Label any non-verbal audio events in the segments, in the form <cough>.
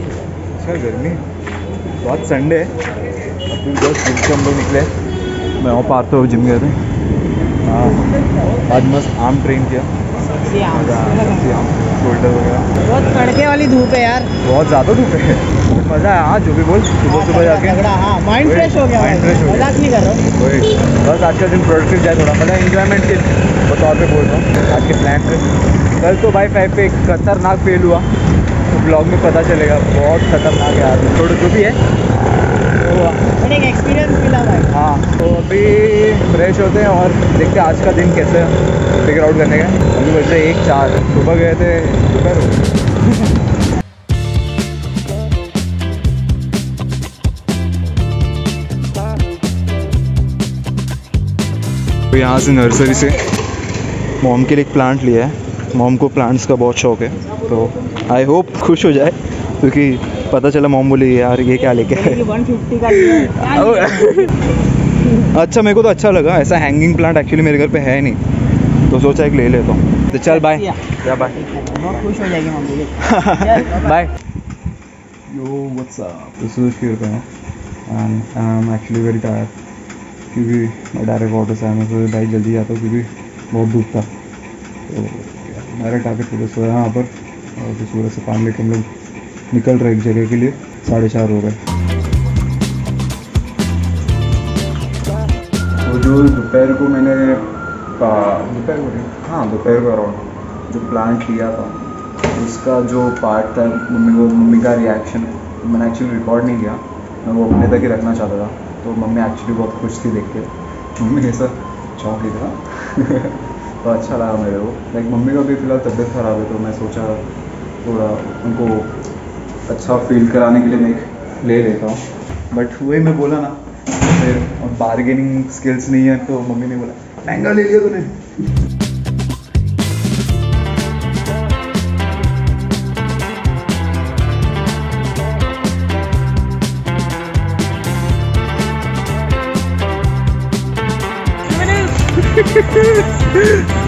अच्छा गर्मी। तो आज संडे है। अभी जस्ट जिम से हम लोग निकले मैं वहाँ पार्थ तो जिम गए थे। हाँ। आज मस्त आम ट्रेन किया। शोल्डर वगैरह। बहुत कड़के वाली धूप है यार। बहुत ज़्यादा धूप है। मज़ा आया हाँ जो भी बोल सुबह सुबह जाके। हाँ माइंड फ्रेश हो गया। Mind भाई। fresh हो गया। नहीं कर रहा वही। बस आज का दिन प्रोडक्टिव जाए थोड़ा। मतलब इंजॉयमेंट के तौर पे बोल रहा हूँ। आज के प्लान पे कल तो बाई फाइव पे एक खतरनाक फेल हुआ। ब्लॉग में पता चलेगा बहुत खतरनाक है यार थोड़ा जो भी है। एक एक्सपीरियंस मिला भाई। हाँ तो अभी फ्रेश होते हैं और देखते हैं आज का दिन कैसे फिगर आउट करने का। अभी रहे एक चार सुबह गए थे दोपहर तो यहाँ से नर्सरी से मोम के लिए एक प्लांट लिया है। मोम को प्लांट्स का बहुत शौक है। तो आई होप खुश हो जाए क्योंकि तो पता चला मॉम बोली यार ये क्या लेके आए? <laughs> अच्छा मेरे को तो अच्छा लगा ऐसा हैंगिंग प्लांट एक्चुअली मेरे घर पे है नहीं तो सोचा एक ले लेता हूँ। तो चल बाय या बाय खुश हो जाएगी bye yo what's up this is and I am actually very tired क्योंकि मैं डायरेक्ट ऑटो से आया मैं सोचा भाई जल्दी जाता हूँ क्योंकि बहुत दूर था। तो डायरेक्ट आके थोड़े सोया यहाँ पर और फिर सूरज से पानी लेके हम लोग निकल रहे एक जगह के लिए। साढ़े चार हो गए। तो जो दोपहर को मैंने दोपहर को हाँ दोपहर को अराउंड जो प्लांट किया था, उसका जो पार्ट था मम्मी को मम्मी का रिएक्शन मैंने एक्चुअली रिकॉर्ड नहीं किया। मैं वो अपने तक ही रखना चाहता था। तो मम्मी एक्चुअली बहुत खुश थी देख के। मम्मी ऐसा चौंक ही था। <laughs> तो अच्छा लगा मेरे को। लाइक मम्मी का भी फ़िलहाल तबीयत ख़राब है तो मैं सोचा थोड़ा उनको अच्छा फील कराने के लिए मैं ले लेता हूँ। बट वही मैं बोला ना, फिर बार्गेनिंग स्किल्स नहीं है तो मम्मी ने बोला, महँगा ले लिया तूने। <laughs>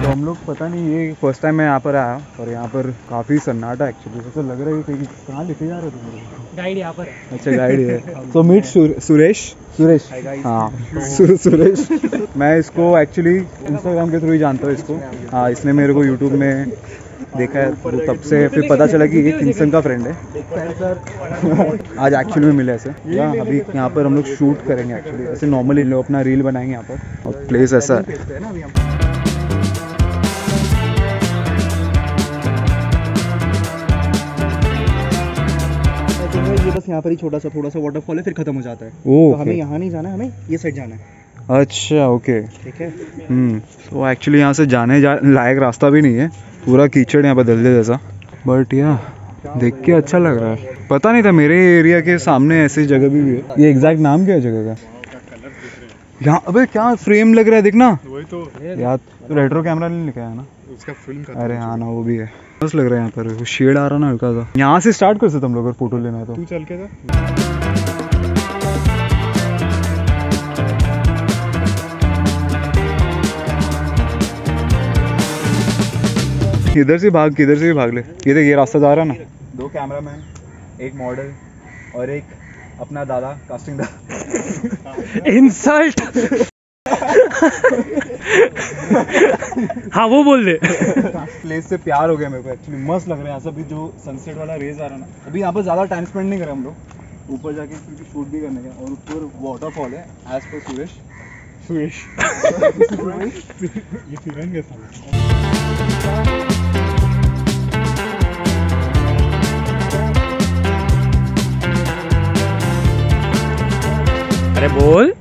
तो हम लोग पता नहीं ये फ़र्स्ट टाइम मैं यहाँ पर आया और यहाँ पर काफ़ी सन्नाटा एक्चुअली तो लग रहा है कि कहाँ लेके जा रहे हो तुम लोग गाइड यहाँ पर है। अच्छा गाइड है। तो मीट सुरेश सुरेश हाँ सुरेश मैं इसको एक्चुअली इंस्टाग्राम के थ्रू ही जानता हूँ इसको। हाँ इसने मेरे को यूट्यूब में देखा है तो तब से फिर पता चला कि ये किंगसन का फ्रेंड है। आज एक्चुअली में मिले ऐसे। या अभी यहाँ पर हम लोग शूट करेंगे एक्चुअली ऐसे नॉर्मली लोग अपना रील बनाएँगे यहाँ पर। और प्लेस ऐसा है। यहाँ पर ही छोटा सा थोड़ा सा वाटरफॉल है फिर खत्म हो जाता है। ओह तो हमें यहाँ नहीं जाना है हमें ये साइड जाना है। अच्छा ओके ठीक है? हम्म तो एक्चुअली यहाँ से जाने जा लायक रास्ता भी नहीं है पूरा कीचड़ यहाँ पर दलदल जैसा। बट या देख के अच्छा लग रहा है। पता नहीं था मेरे एरिया के सामने ऐसी जगह भी है। ये एग्जैक्ट नाम क्या है जगह का? यहाँ अबे क्या फ्रेम लग रहा है देखना। वही तो। यार तो रेट्रो कैमरा नहीं लेके आया ना? उसका फ़िल्म का अरे हाँ। ना वो भी है। मस्त लग रहा है यहाँ पर। शेड आ रहा ना हल्का सा। यहाँ से स्टार्ट कर सकते हम लोग अगर फ़ोटो लेना है तो। तू चल के जा। इधर से भाग किधर से भी भाग ले। ये देख ये रास्ता जा रहा है ना। दो कैमरामैन एक मॉडल और एक अपना दादा कास्टिंग दादा। इंसल्ट हाँ वो बोल दे। प्लेस से प्यार हो गया मेरे को एक्चुअली मस्त लग रहा है यहाँ से अभी जो सनसेट वाला रेज आ रहा है ना। अभी यहाँ पर ज़्यादा टाइम स्पेंड नहीं करें हम लोग। ऊपर जाके क्योंकि शूट भी करने का और ऊपर वाटरफॉल है एज पर सुरेश। सुरेश। <laughs> ये फ़िल्म के अरे बोल।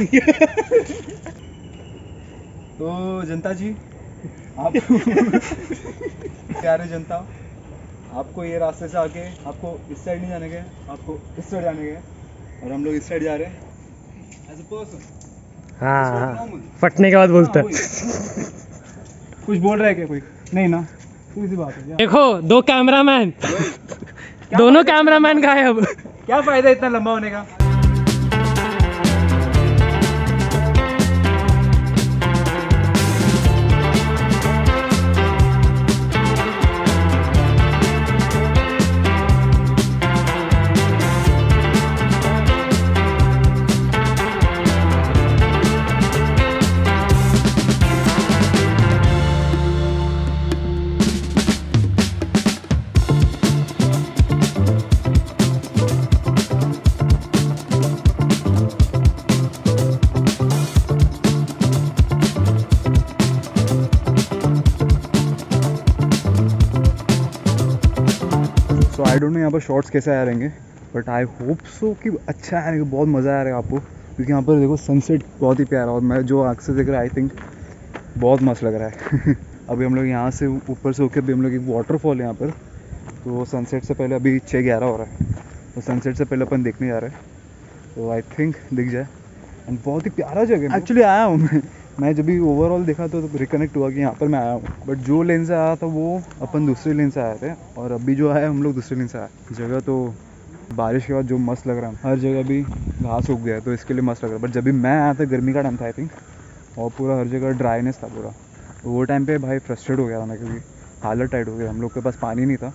<laughs> तो जनता जी आप प्यारे जनता आपको ये रास्ते से आके आपको इस साइड नहीं जाने के आपको इस साइड जाने के। और हम लोग इस साइड जा रहे हैं। एज अ पर्सन हाँ हाँ। फटने के बाद बोलता है। कुछ बोल रहा है क्या कोई? नहीं ना। सीधी सी बात है देखो दो कैमरामैन दोनों कैमरामैन गायब। क्या फ़ायदा इतना लंबा होने का? आई डोंट नो यहाँ पर शॉर्ट्स कैसे आ रहेंगे बट आई होप सो कि अच्छा आएगा बहुत मज़ा आ रहा है आपको, क्योंकि यहाँ पर देखो सनसेट बहुत ही प्यारा और मैं जो आँख से देख रहा आई थिंक बहुत मस्त लग रहा है। <laughs> अभी हम लोग यहाँ से ऊपर से होकर अभी हम लोग एक वाटरफॉल है यहाँ पर तो सनसेट से पहले अभी छः ग्यारह हो रहा है तो सनसेट से पहले अपन देखने जा रहे हैं तो आई थिंक दिख जाए। एंड बहुत ही प्यारा जगह एक्चुअली आया हूँ मैं। मैं जब भी ओवरऑल देखा तो रिकनेक्ट हुआ कि यहाँ पर मैं आया हूँ। बट जो लेन से आया था वो अपन दूसरे लेन से आए थे और अभी जो आया हम लोग दूसरे लेन से आए जगह तो बारिश के बाद जो मस्त लग रहा है हर जगह भी घास उग गया है तो इसके लिए मस्त लग रहा है। बट जब भी मैं आया था गर्मी का टाइम था आई थिंक और पूरा हर जगह ड्राइनेस था पूरा। तो वो टाइम पे भाई फ्रस्ट्रेट हो गया था मैं क्योंकि हालत टाइट हो गई। हम लोग के पास पानी नहीं था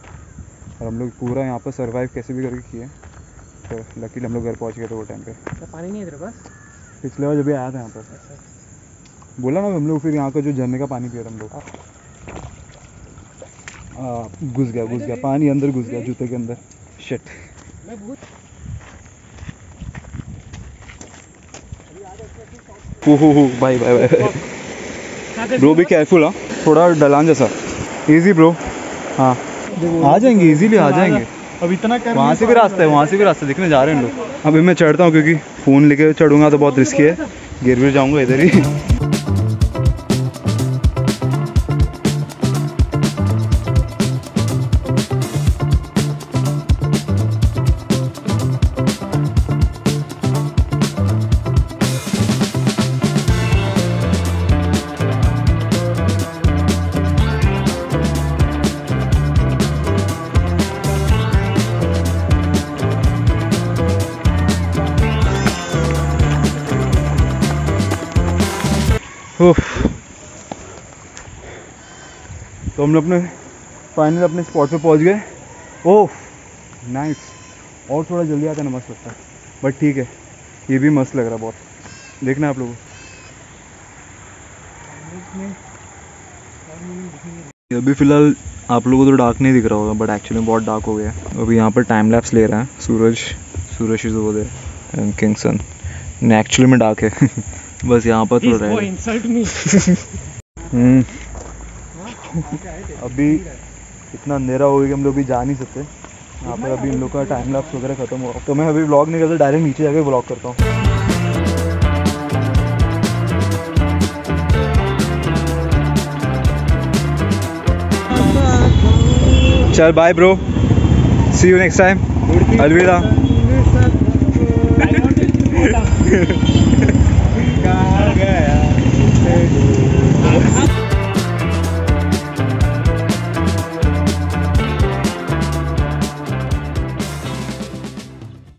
और हम लोग पूरा यहाँ पर सर्वाइव कैसे भी करके किए। तो लकीली हम लोग घर पहुँच गए थे वो टाइम पे। पानी नहीं है तेरे पास? पिछले बार जब भी आया था यहाँ पर। बोला ना हम लोग फिर यहाँ का जो झरने का पानी पिया था हम लोग घुस गया घुस गया पानी अंदर घुस गया जूते के अंदर। शिट हो हो हो बाय बाय बाय ब्रो भी केयरफुल हाँ। थोड़ा डलान जैसा। इजी ब्रो हाँ। आ जाएँगे इजीली आ जाएँगे। अब इतना कर वहाँ से भी रास्ता है वहाँ से भी रास्ता देखने जा रहे हैं लोग। अभी मैं चढ़ता हूँ क्योंकि फ़ोन लेके चढ़ूँगा तो बहुत रिस्की है। गिर गिर जाऊँगा इधर ही। तो हम लोग अपने फाइनल अपने स्पॉट पे पहुँच गए। ओह नाइस और थोड़ा जल्दी आता ना मस्त लगता बट ठीक है, ये भी मस्त लग रहा बहुत। देखना आप लोगों अभी फ़िलहाल आप लोगों को तो डार्क नहीं दिख रहा होगा बट एक्चुअली बहुत डार्क हो गया है। अभी यहाँ पर टाइम लैप्स ले रहा है। Suraj Suraj is over there and king sun actually में डार्क है। <laughs> बस यहाँ पर थोड़ा रह इंसल्ट मी हम्म। अभी इतना अंधेरा हो गया कि हम लोग भी जा नहीं सकते। यहाँ पर अभी इन लोग का टाइम लैप्स वगैरह खत्म हुआ। तो मैं अभी ब्लॉग नहीं करता डायरेक्ट नीचे जाके ब्लॉग करता हूँ। चल bye bro see you next time अलविदा. <laughs>